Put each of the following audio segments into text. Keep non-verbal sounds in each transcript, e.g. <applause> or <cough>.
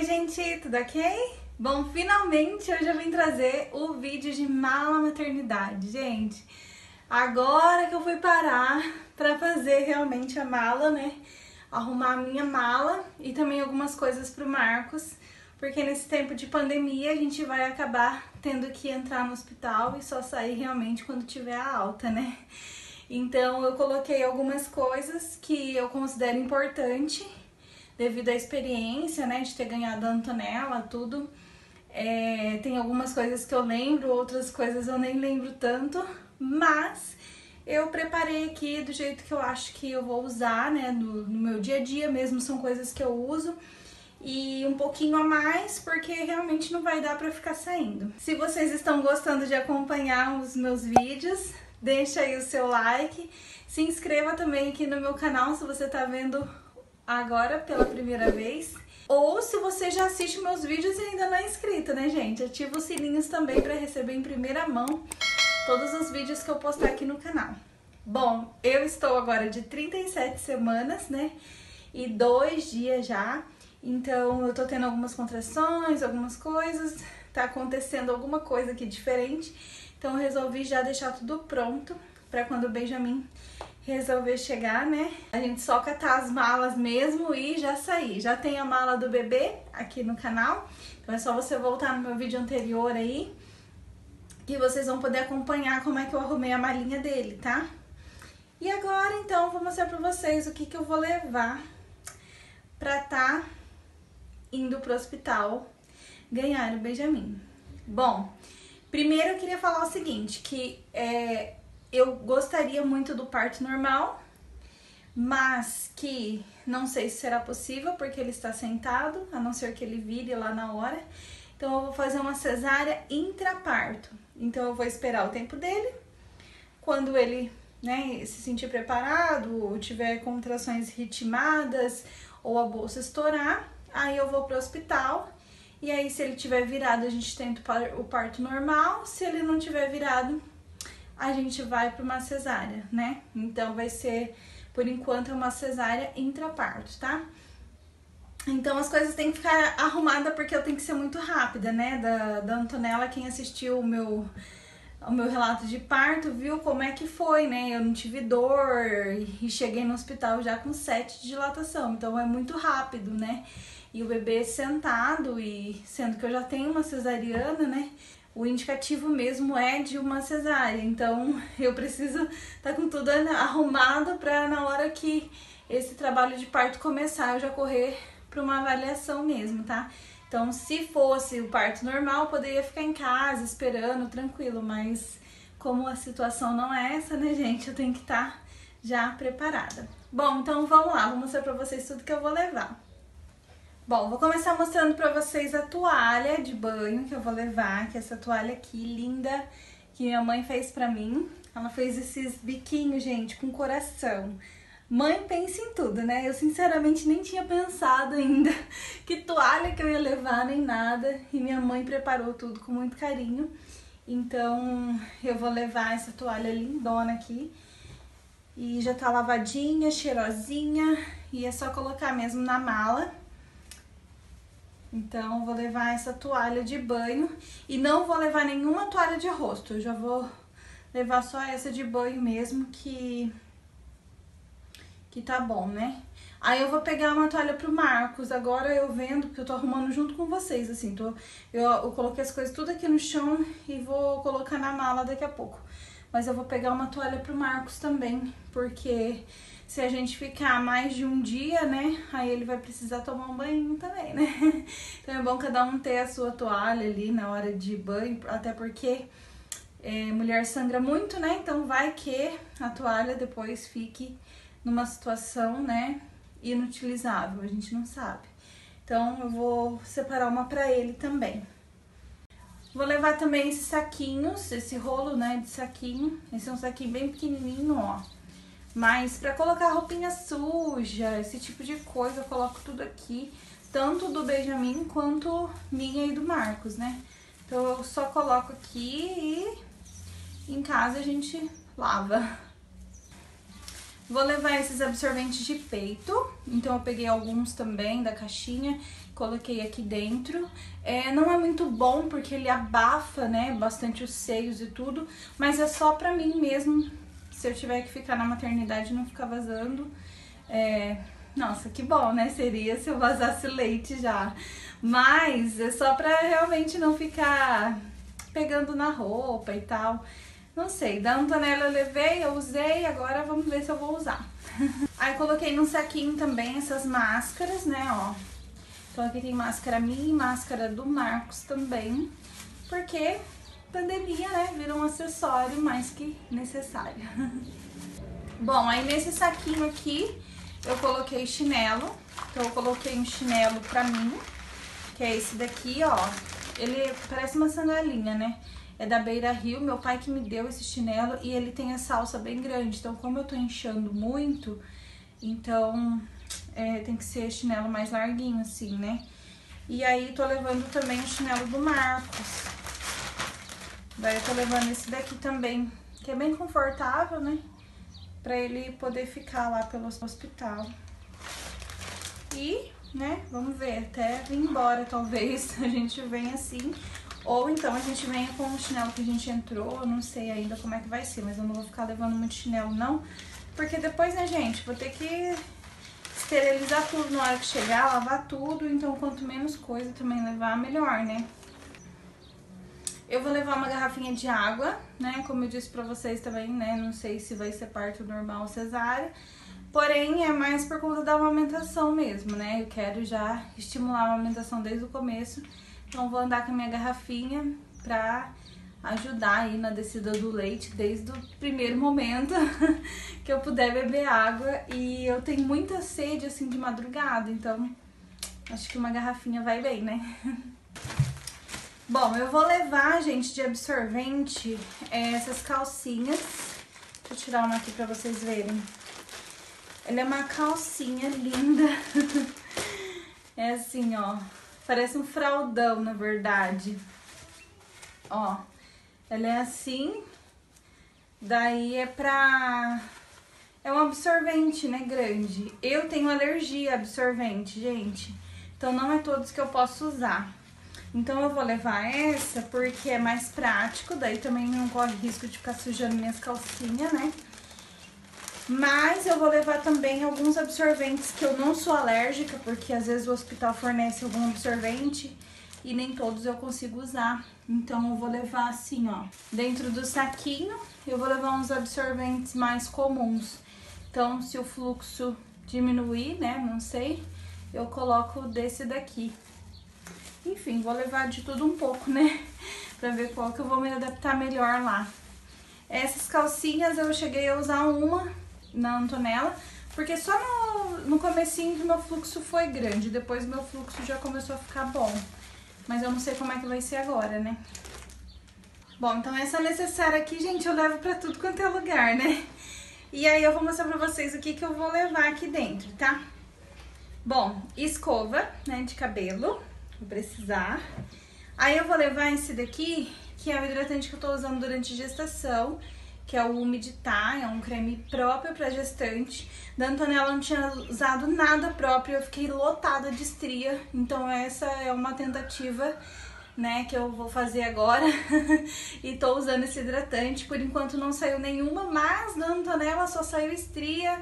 Oi gente, tudo ok? Bom, finalmente hoje eu vim trazer o vídeo de mala maternidade, gente. Agora que eu fui parar pra fazer realmente a mala, né? Arrumar a minha mala e também algumas coisas pro Marcos, porque nesse tempo de pandemia a gente vai acabar tendo que entrar no hospital e só sair realmente quando tiver a alta, né? Então eu coloquei algumas coisas que eu considero importante devido à experiência, né, de ter ganhado a Antonella, tudo. É, tem algumas coisas que eu lembro, outras coisas eu nem lembro tanto, mas eu preparei aqui do jeito que eu acho que eu vou usar, né, no, no meu dia a dia mesmo, são coisas que eu uso e um pouquinho a mais, porque realmente não vai dar pra ficar saindo. Se vocês estão gostando de acompanhar os meus vídeos, deixa aí o seu like, se inscreva também aqui no meu canal se você tá vendo agora pela primeira vez. Ou se você já assiste meus vídeos e ainda não é inscrito, né, gente? Ativa os sininhos também para receber em primeira mão todos os vídeos que eu postar aqui no canal. Bom, eu estou agora de 37 semanas, né? E dois dias já. Então eu tô tendo algumas contrações, algumas coisas, tá acontecendo alguma coisa aqui diferente. Então eu resolvi já deixar tudo pronto para quando o Benjamin resolver chegar, né? A gente só catar as malas mesmo e já sair. Já tem a mala do bebê aqui no canal, então é só você voltar no meu vídeo anterior aí que vocês vão poder acompanhar como é que eu arrumei a malinha dele, tá? E agora, então, vou mostrar pra vocês o que que eu vou levar pra tá indo pro hospital ganhar o Benjamin. Bom, primeiro eu queria falar o seguinte, que é, eu gostaria muito do parto normal, mas que não sei se será possível porque ele está sentado, a não ser que ele vire lá na hora. Então eu vou fazer uma cesárea intraparto. Então eu vou esperar o tempo dele. Quando ele, né, se sentir preparado, ou tiver contrações ritmadas ou a bolsa estourar, aí eu vou para o hospital. E aí se ele tiver virado, a gente tenta o parto normal. Se ele não tiver virado, a gente vai para uma cesárea, né? Então vai ser, por enquanto, uma cesárea intraparto, tá? Então as coisas têm que ficar arrumadas porque eu tenho que ser muito rápida, né? Da, da Antonella, quem assistiu o meu, o meu relato de parto viu como é que foi, né? Eu não tive dor e cheguei no hospital já com sete de dilatação, então é muito rápido, né? E o bebê sentado e sendo que eu já tenho uma cesariana, né? O indicativo mesmo é de uma cesárea. Então <laughs> eu preciso estar tá com tudo arrumado para na hora que esse trabalho de parto começar eu já correr para uma avaliação mesmo, tá? Então, se fosse o parto normal, poderia ficar em casa esperando, tranquilo, mas como a situação não é essa, né, gente? Eu tenho que estar tá já preparada. Bom, então vamos lá, vou mostrar pra vocês tudo que eu vou levar. Bom, vou começar mostrando pra vocês a toalha de banho que eu vou levar, que é essa toalha aqui, linda, que minha mãe fez pra mim. Ela fez esses biquinhos, gente, com coração. Mãe pensa em tudo, né? Eu sinceramente nem tinha pensado ainda <laughs> que toalha que eu ia levar, nem nada. E minha mãe preparou tudo com muito carinho. Então eu vou levar essa toalha lindona aqui. E já tá lavadinha, cheirosinha. E é só colocar mesmo na mala. Então, vou levar essa toalha de banho e não vou levar nenhuma toalha de rosto. Eu já vou levar só essa de banho mesmo, que, que tá bom, né? Aí eu vou pegar uma toalha pro Marcos, agora eu vendo, porque eu tô arrumando junto com vocês, assim, tô, eu, eu coloquei as coisas tudo aqui no chão e vou colocar na mala daqui a pouco. Mas eu vou pegar uma toalha pro Marcos também, porque se a gente ficar mais de um dia, né, aí ele vai precisar tomar um banho também, né? <laughs> Então é bom cada um ter a sua toalha ali na hora de banho, até porque é, mulher sangra muito, né? Então vai que a toalha depois fique numa situação, né, inutilizável, a gente não sabe. Então eu vou separar uma pra ele também. Vou levar também esses saquinhos, esse rolo, né, de saquinho. Esse é um saquinho bem pequenininho, ó. Mas pra colocar roupinha suja, esse tipo de coisa, eu coloco tudo aqui. Tanto do Benjamin quanto minha e do Marcos, né? Então eu só coloco aqui e em casa a gente lava. Vou levar esses absorventes de peito, então eu peguei alguns também da caixinha, coloquei aqui dentro. É, não é muito bom porque ele abafa, né, bastante os seios e tudo, mas é só pra mim mesmo, se eu tiver que ficar na maternidade não ficar vazando. É, nossa, que bom, né, seria se eu vazasse leite já. Mas é só pra realmente não ficar pegando na roupa e tal. Não sei, da Antonella eu levei, eu usei, agora vamos ver se eu vou usar. <laughs> Aí coloquei num saquinho também essas máscaras, né, ó. Então aqui tem máscara minha e máscara do Marcos também, porque pandemia, né, vira um acessório mais que necessário. <laughs> Bom, aí nesse saquinho aqui eu coloquei chinelo, então eu coloquei um chinelo pra mim, que é esse daqui, ó. Ele parece uma sandalinha, né? é da Beira Rio, meu pai que me deu esse chinelo e ele tem a salsa bem grande, então como eu tô inchando muito, então é, tem que ser chinelo mais larguinho assim, né? E aí tô levando também o chinelo do Marcos. Daí eu tô levando esse daqui também, que é bem confortável, né? Pra ele poder ficar lá pelo hospital. E, né, vamos ver, até vir embora talvez <laughs> a gente venha assim. Ou então a gente venha com o chinelo que a gente entrou, eu não sei ainda como é que vai ser, mas eu não vou ficar levando muito chinelo não, porque depois, né, gente, vou ter que esterilizar tudo na hora que chegar, lavar tudo, então quanto menos coisa também levar, melhor, né? Eu vou levar uma garrafinha de água, né, como eu disse pra vocês também, né, não sei se vai ser parto normal ou cesárea, porém é mais por conta da amamentação mesmo, né, eu quero já estimular a amamentação desde o começo, então vou andar com a minha garrafinha pra ajudar aí na descida do leite desde o primeiro momento <laughs> que eu puder beber água. E eu tenho muita sede assim de madrugada, então acho que uma garrafinha vai bem, né? <laughs> Bom, eu vou levar, gente, de absorvente é, essas calcinhas. Deixa eu tirar uma aqui pra vocês verem. Ela é uma calcinha linda. <laughs> É assim, ó. Parece um fraldão, na verdade. Ó, ela é assim. Daí é pra... É um absorvente, né, grande. Eu tenho alergia a absorvente, gente. Então não é todos que eu posso usar. Então eu vou levar essa porque é mais prático, daí também não corre risco de ficar sujando minhas calcinhas, né? Mas eu vou levar também alguns absorventes que eu não sou alérgica, porque às vezes o hospital fornece algum absorvente e nem todos eu consigo usar. Então eu vou levar assim, ó, dentro do saquinho, eu vou levar uns absorventes mais comuns. Então, se o fluxo diminuir, né, não sei, eu coloco desse daqui. Enfim, vou levar de tudo um pouco, né, <laughs> pra ver qual que eu vou me adaptar melhor lá. Essas calcinhas eu cheguei a usar uma na Antonella, porque só no, no comecinho que meu fluxo foi grande, depois meu fluxo já começou a ficar bom. Mas eu não sei como é que vai ser agora, né? Bom, então essa necessária aqui, gente, eu levo pra tudo quanto é lugar, né? E aí eu vou mostrar pra vocês o que, que eu vou levar aqui dentro, tá? Bom, escova, né, de cabelo, vou precisar. Aí eu vou levar esse daqui, que é o hidratante que eu tô usando durante gestação que é o Umiditar, é um creme próprio para gestante. Da Antonella não tinha usado nada próprio, eu fiquei lotada de estria, então essa é uma tentativa né, que eu vou fazer agora <laughs> e tô usando esse hidratante, por enquanto não saiu nenhuma, mas da Antonella só saiu estria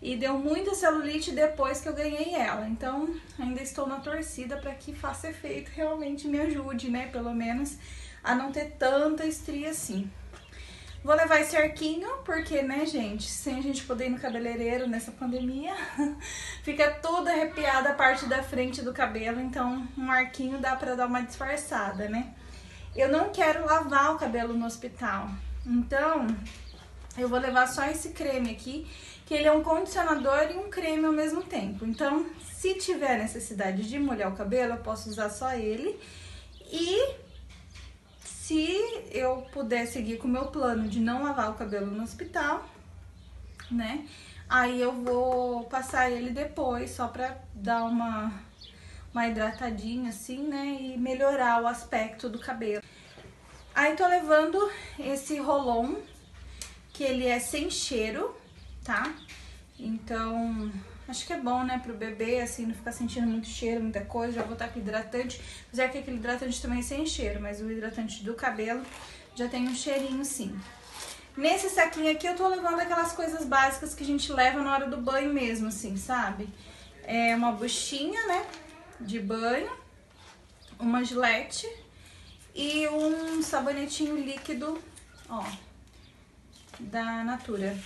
e deu muita celulite depois que eu ganhei ela, então ainda estou na torcida para que faça efeito, realmente me ajude, né, pelo menos a não ter tanta estria assim. Vou levar esse arquinho, porque, né, gente, sem a gente poder ir no cabeleireiro nessa pandemia, <laughs> fica toda arrepiada a parte da frente do cabelo, então um arquinho dá pra dar uma disfarçada, né? Eu não quero lavar o cabelo no hospital, então eu vou levar só esse creme aqui, que ele é um condicionador e um creme ao mesmo tempo. Então, se tiver necessidade de molhar o cabelo, eu posso usar só ele. E se eu puder seguir com o meu plano de não lavar o cabelo no hospital, né? Aí eu vou passar ele depois, só pra dar uma, uma hidratadinha assim, né? E melhorar o aspecto do cabelo. Aí tô levando esse rolon, que ele é sem cheiro, tá? Então, acho que é bom, né, pro bebê, assim, não ficar sentindo muito cheiro, muita coisa. Já vou estar com hidratante, apesar que aquele hidratante também é sem cheiro, mas o hidratante do cabelo já tem um cheirinho, sim. Nesse saquinho aqui eu tô levando aquelas coisas básicas que a gente leva na hora do banho mesmo, assim, sabe? É uma buchinha, né, de banho, uma gilete e um sabonetinho líquido, ó, da Natura.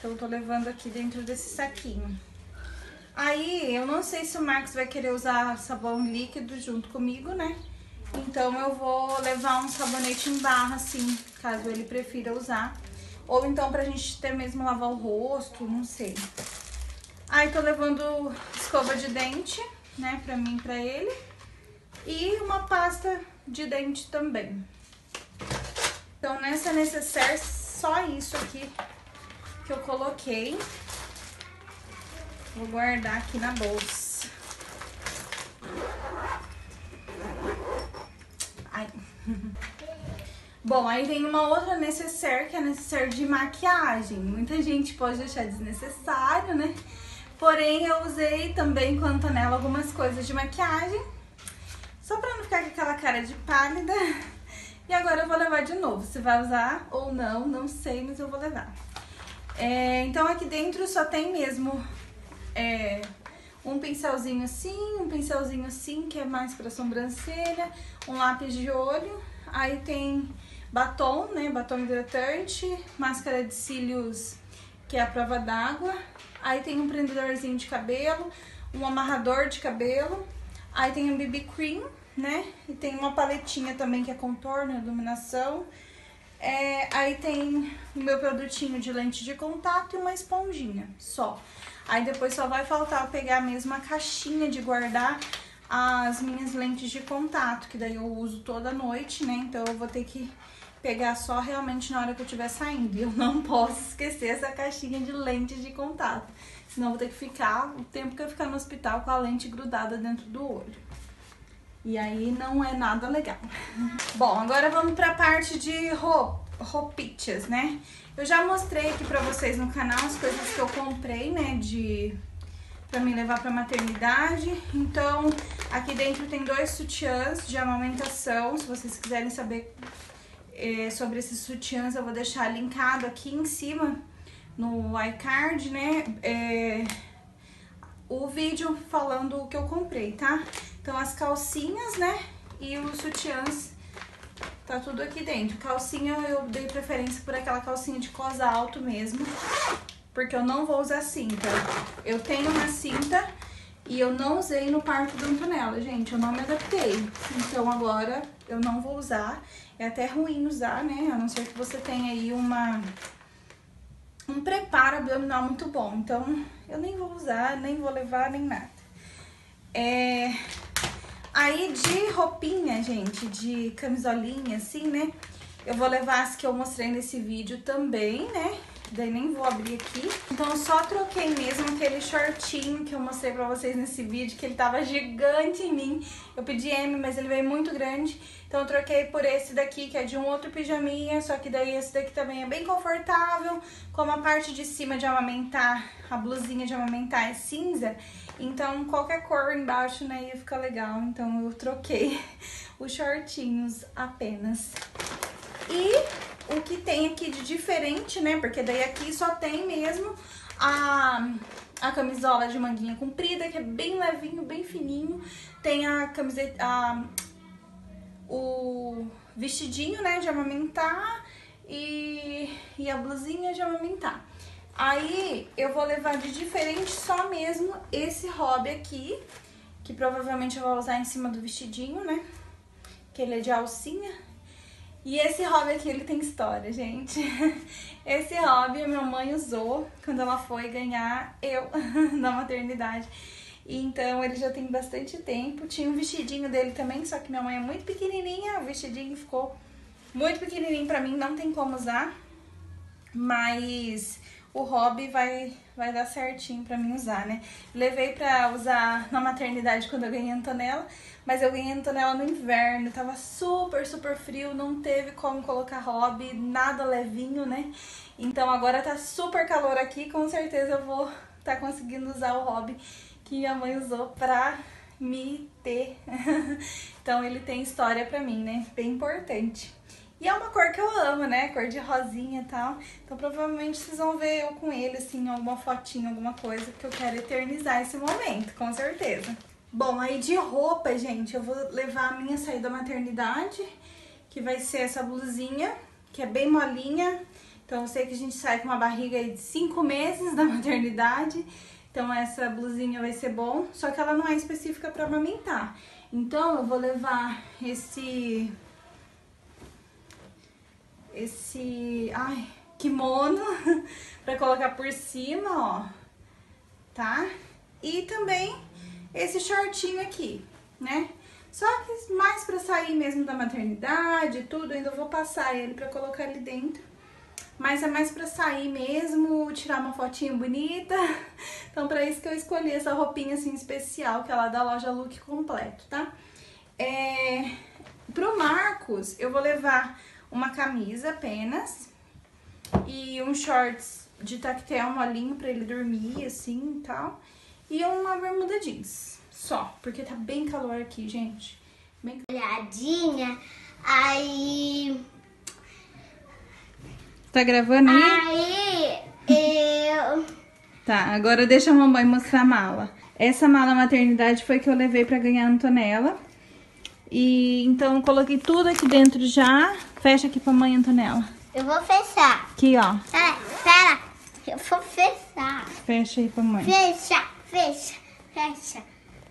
Então, eu tô levando aqui dentro desse saquinho. Aí, eu não sei se o Marcos vai querer usar sabão líquido junto comigo, né? Então, eu vou levar um sabonete em barra, assim, caso ele prefira usar. Ou então, pra gente ter mesmo lavar o rosto, não sei. Aí, tô levando escova de dente, né, pra mim e pra ele. E uma pasta de dente também. Então, nessa necessaire, só isso aqui que eu coloquei. Vou guardar aqui na bolsa. Ai. <laughs> Bom, aí tem uma outra necessaire, que é necessaire de maquiagem. Muita gente pode achar desnecessário, né? Porém, eu usei também com a Antonella algumas coisas de maquiagem. Só pra não ficar com aquela cara de pálida. <laughs> E agora eu vou levar de novo. Se vai usar ou não, não sei, mas eu vou levar. É, então aqui dentro só tem mesmo é, um pincelzinho assim, um pincelzinho assim, que é mais pra sobrancelha, um lápis de olho, aí tem batom, né, batom hidratante, máscara de cílios, que é a prova d'água, aí tem um prendedorzinho de cabelo, um amarrador de cabelo, aí tem um BB cream, né, e tem uma paletinha também que é contorno, iluminação, é, aí tem o meu produtinho de lente de contato e uma esponjinha, só. Aí depois só vai faltar pegar mesmo a caixinha de guardar as minhas lentes de contato, que daí eu uso toda noite, né? Então eu vou ter que pegar só realmente na hora que eu estiver saindo. E eu não <laughs> posso esquecer essa caixinha de lentes de contato. Senão eu vou ter que ficar o tempo que eu ficar no hospital com a lente grudada dentro do olho. E aí não é nada legal. Bom, agora vamos pra parte de roupa, roupitas, né? Eu já mostrei aqui pra vocês no canal as coisas que eu comprei, né, de... Pra me levar pra maternidade. Então, aqui dentro tem dois sutiãs de amamentação. Se vocês quiserem saber é, sobre esses sutiãs, eu vou deixar linkado aqui em cima no iCard, né? É, o vídeo falando o que eu comprei, tá? Então, as calcinhas, né? E os sutiãs, tá tudo aqui dentro. Calcinha, eu dei preferência por aquela calcinha de cosa alto mesmo, porque eu não vou usar cinta. Eu tenho uma cinta e eu não usei no parto do Antonella, gente. Eu não me adaptei. Então, agora eu não vou usar. É até ruim usar, né? A não ser que você tenha aí uma um preparo abdominal muito bom. Então, eu nem vou usar, nem vou levar, nem nada. É... Aí, de roupinha, gente, de camisolinha, assim, né? Eu vou levar as que eu mostrei nesse vídeo também, né? Daí nem vou abrir aqui. Então, eu só troquei mesmo aquele shortinho que eu mostrei pra vocês nesse vídeo, que ele tava gigante em mim. Eu pedi M, mas ele veio muito grande. Então, eu troquei por esse daqui, que é de um outro pijaminha, só que daí esse daqui também é bem confortável. Como a parte de cima de amamentar, a blusinha de amamentar é cinza, então qualquer cor embaixo, né, ia ficar legal. Então, eu troquei <laughs> os shortinhos apenas. E o que tem aqui de diferente, né? Porque daí aqui só tem mesmo a, a camisola de manguinha comprida, que é bem levinho, bem fininho. Tem a camiseta, o vestidinho, né, de amamentar e, e a blusinha de amamentar. Aí eu vou levar de diferente só mesmo esse hobby aqui, que provavelmente eu vou usar em cima do vestidinho, né? Que ele é de alcinha, e esse hobby aqui, ele tem história, gente. <laughs> Esse hobby a minha mãe usou quando ela foi ganhar eu <laughs> na maternidade. Então ele já tem bastante tempo. Tinha um vestidinho dele também, só que minha mãe é muito pequenininha. O vestidinho ficou muito pequenininho pra mim, não tem como usar. Mas o hobby vai, vai dar certinho pra mim usar, né? Levei pra usar na maternidade quando eu ganhei a Antonella, mas eu ganhei a Antonella no inverno, tava super, super frio, não teve como colocar hobby, nada levinho, né? Então agora tá super calor aqui, com certeza eu vou tá conseguindo usar o hobby que minha mãe usou pra me ter. <laughs> então ele tem história pra mim, né? Bem importante. E é uma cor que eu amo, né? Cor de rosinha e tal. Então provavelmente vocês vão ver eu com ele, assim, alguma fotinha, alguma coisa, que eu quero eternizar esse momento, com certeza. Bom, aí de roupa, gente, eu vou levar a minha saída da maternidade, que vai ser essa blusinha, que é bem molinha. Então eu sei que a gente sai com uma barriga aí de 5 meses da <laughs> maternidade. Então essa blusinha vai ser bom, só que ela não é específica para amamentar. Então eu vou levar esse esse, ai, kimono <laughs> pra colocar por cima, ó, tá? E também esse shortinho aqui, né? Só que mais pra sair mesmo da maternidade e tudo, ainda vou passar ele pra colocar ali dentro. Mas é mais pra sair mesmo, tirar uma fotinha bonita. <laughs> Então pra isso que eu escolhi essa roupinha assim especial, que é lá da loja Look Completo, tá? É... Pro Marcos, eu vou levar uma camisa apenas e um shorts de tactel molinho pra ele dormir, assim, e tal. E uma bermuda jeans, só, porque tá bem calor aqui, gente. Bem... Olhadinha, aí... Tá gravando aí? Aí, eu... Tá, agora deixa a mamãe mostrar a mala. Essa mala maternidade foi que eu levei pra ganhar a Antonella. E então eu coloquei tudo aqui dentro já. Fecha aqui pra mãe, Antonella. Eu vou fechar. Aqui, ó. Ah, pera, eu vou fechar. Fecha aí pra mãe. Fecha, fecha, fecha.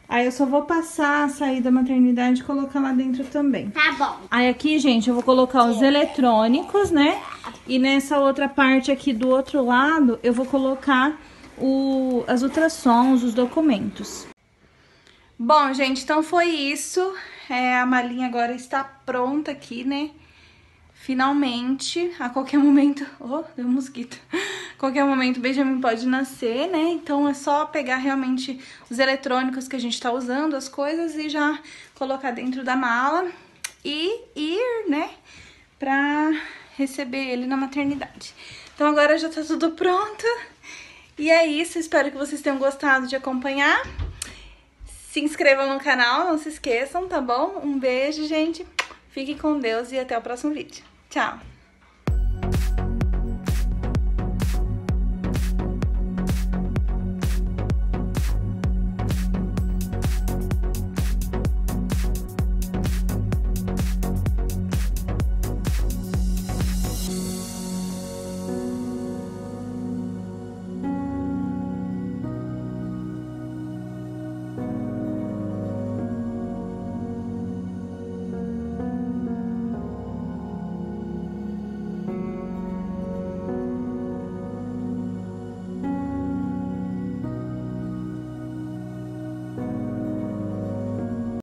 Aí eu só vou passar a sair da maternidade e colocar lá dentro também. Tá bom. Aí aqui, gente, eu vou colocar os eletrônicos, né? E nessa outra parte aqui do outro lado, eu vou colocar o, as ultrassons, os documentos. Bom, gente, então foi isso. É, a malinha agora está pronta aqui, né? Finalmente, a qualquer momento... Oh, deu um mosquito. Qualquer momento Benjamin pode nascer, né? Então é só pegar realmente os eletrônicos que a gente tá usando, as coisas, e já colocar dentro da mala e ir, né? Pra receber ele na maternidade. Então agora já tá tudo pronto. E é isso, espero que vocês tenham gostado de acompanhar. Se inscrevam no canal, não se esqueçam, tá bom? Um beijo, gente. Fiquem com Deus e até o próximo vídeo. Tchau!